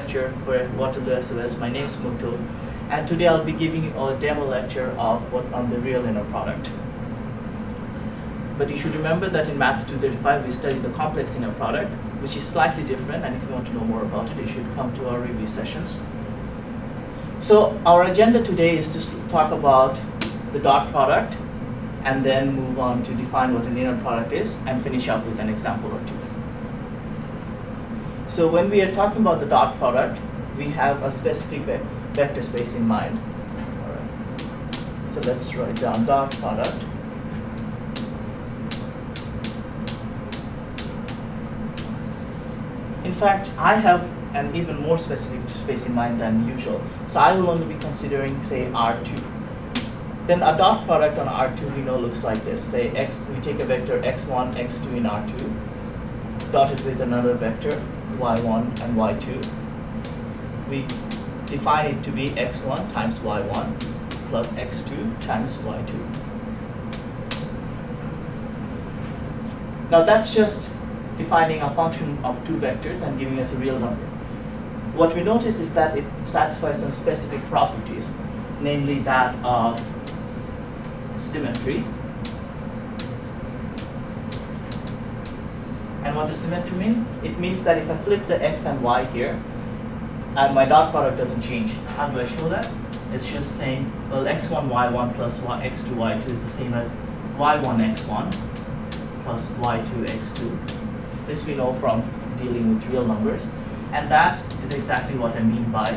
235 lecturer for Waterloo SOS. My name is Mukto, and today I'll be giving you a demo lecture of what on the real inner product. But you should remember that in Math 235 we study the complex inner product, which is slightly different, and if you want to know more about it, you should come to our review sessions. So our agenda today is to talk about the dot product, and then move on to define what an inner product is, and finish up with an example or two. So when we are talking about the dot product, we have a specific ve vector space in mind. All right. So let's write down dot product. In fact, I have an even more specific space in mind than usual. So I will only be considering, say, R2. Then a dot product on R2 we know looks like this. Say x, we take a vector x1, x2 in R2, dotted with another vector y1 and y2. We define it to be x1 times y1 plus x2 times y2. Now that's just defining a function of two vectors and giving us a real number. What we notice is that it satisfies some specific properties, namely that of symmetry. And what does symmetry mean? It means that if I flip the x and y here, and my dot product doesn't change, how do I show that? It's just saying, well, x1, y1 plus y, x2, y2 is the same as y1, x1 plus y2, x2. This we know from dealing with real numbers. And that is exactly what I mean by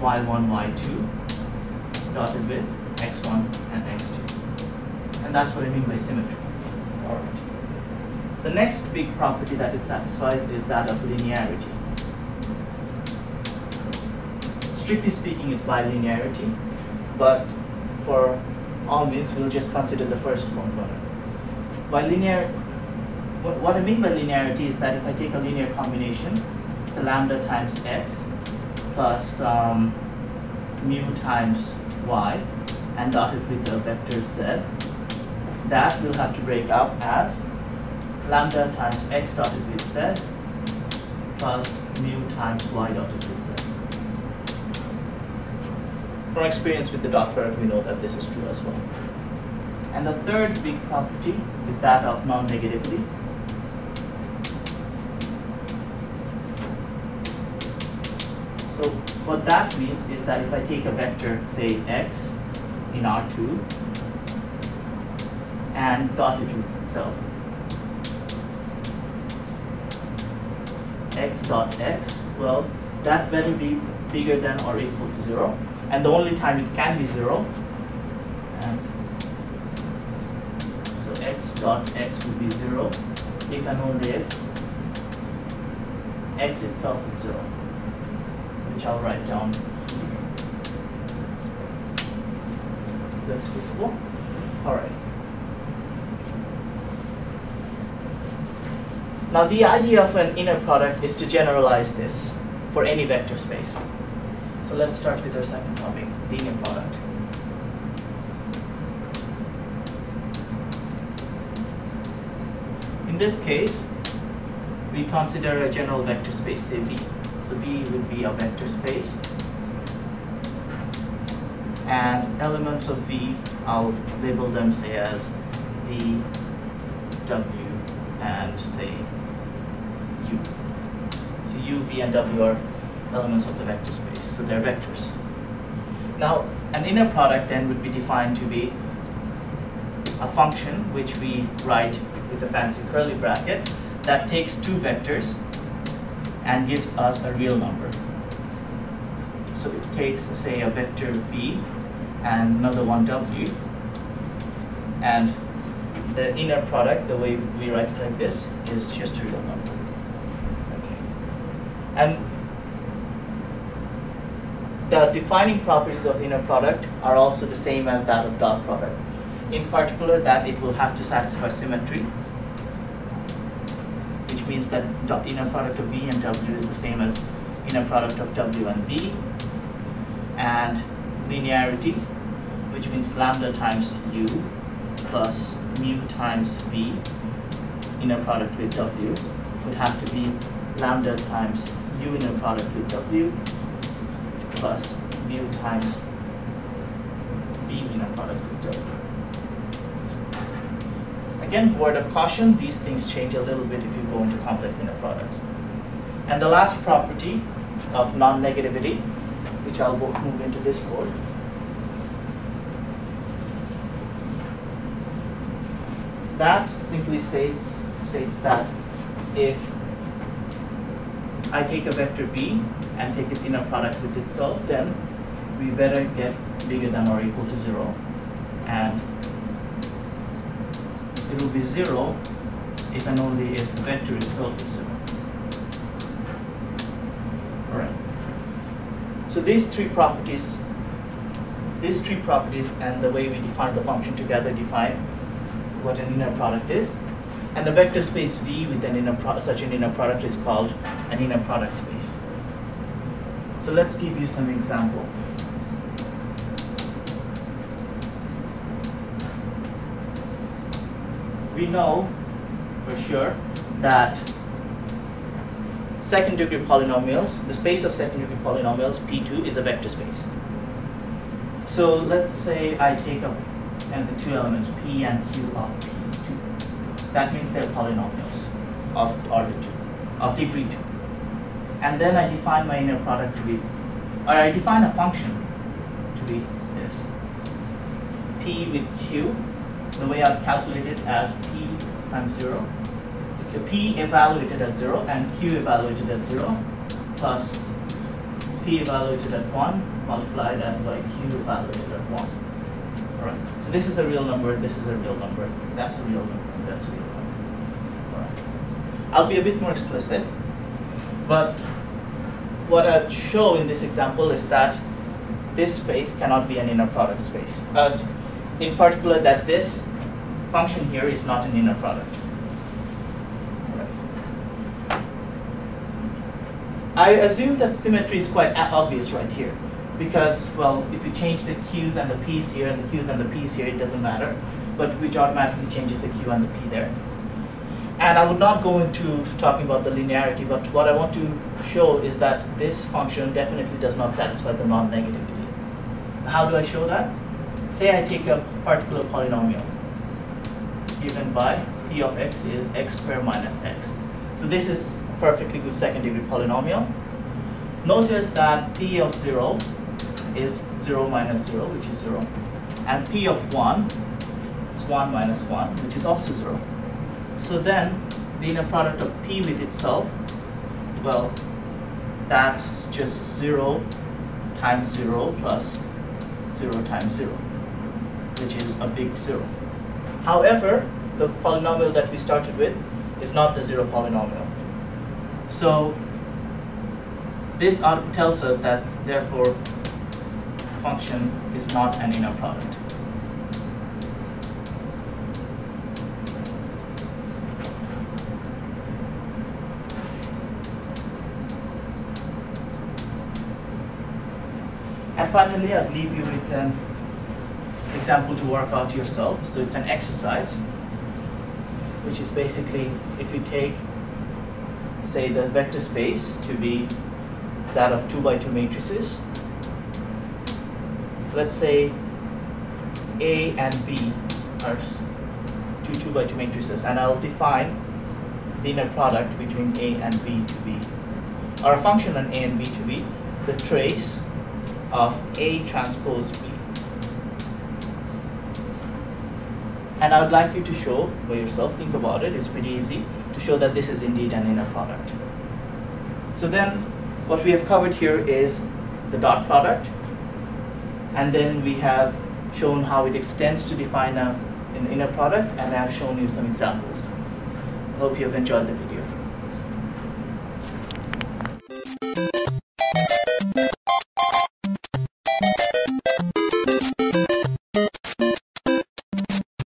y1, y2 dotted with x1 and x2. And that's what I mean by symmetry. All right. The next big property that it satisfies is that of linearity. Strictly speaking, it's bilinearity, but for all means, we'll just consider the first component. By linear, what, what I mean by linearity is that if I take a linear combination, it's a lambda times x plus um, mu times y, and dotted with the vector z, that will have to break up as lambda times x dotted with z plus mu times y dotted with z. From experience with the dot product, we know that this is true as well. And the third big property is that of non-negativity. So what that means is that if I take a vector, say x in R2, and dot it with itself, x dot x, well, that better be bigger than or equal to 0. And the only time it can be 0, and so x dot x would be 0 if and only if x itself is 0, which I'll write down. That's visible. All right. Now the idea of an inner product is to generalize this for any vector space. So let's start with our second topic, the inner product. In this case, we consider a general vector space, say V. So V would be a vector space. And elements of V, I'll label them say as V, W, and say U, V, and W are elements of the vector space, so they're vectors. Now, an inner product then would be defined to be a function which we write with a fancy curly bracket that takes two vectors and gives us a real number. So it takes, say, a vector v and another one w, and the inner product, the way we write it like this, is just a real number. And the defining properties of inner product are also the same as that of dot product. In particular, that it will have to satisfy symmetry, which means that inner product of v and w is the same as inner product of w and v, and linearity, which means lambda times u plus mu times v, inner product with w, would have to be lambda times u inner product with w plus mu times v inner product with w. Again, word of caution, these things change a little bit if you go into complex inner products. And the last property of non-negativity, which I'll move into this board, that simply states, states that if I take a vector B and take its inner product with itself, then we better get bigger than or equal to 0. And it will be 0 if and only if the vector itself is 0. Alright. So these three properties, these three properties and the way we define the function together define what an inner product is. And a vector space V with an inner such an inner product is called an inner product space. So let's give you some example. We know for sure that second degree polynomials, the space of second degree polynomials P2 is a vector space. So let's say I take up and the two elements P and Q of P2. That means they're polynomials of order 2, of degree 2. And then I define my inner product to be, or I define a function to be this. P with Q, the way I've calculated as P times 0. P evaluated at 0 and Q evaluated at 0 plus P evaluated at 1 multiplied by Q evaluated at 1. So this is a real number, this is a real number, that's a real number, that's a real number. I'll be a bit more explicit, but what I'd show in this example is that this space cannot be an inner product space. Uh, As in particular that this function here is not an inner product. I assume that symmetry is quite obvious right here because, well, if we change the Q's and the P's here and the Q's and the P's here, it doesn't matter, but which automatically changes the Q and the P there. And I would not go into talking about the linearity, but what I want to show is that this function definitely does not satisfy the non-negativity. How do I show that? Say I take a particular polynomial given by p of x is x squared minus x. So this is a perfectly good second degree polynomial. Notice that p of 0 is 0 minus 0, which is 0. And p of 1, it's 1 minus 1, which is also 0. So then, the inner product of p with itself, well, that's just 0 times 0 plus 0 times 0, which is a big 0. However, the polynomial that we started with is not the zero polynomial. So this tells us that therefore function is not an inner product. And finally, I'll leave you with an example to work out yourself. So it's an exercise, which is basically if you take, say, the vector space to be that of 2 by 2 matrices, let's say A and B are two 2 by 2 matrices and I'll define the inner product between A and B to be or a function on A and B to be the trace of A transpose B. And I would like you to show by yourself, think about it, it's pretty easy to show that this is indeed an inner product. So then what we have covered here is the dot product and then we have shown how it extends to define an inner product and I have shown you some examples. Hope you have enjoyed the video.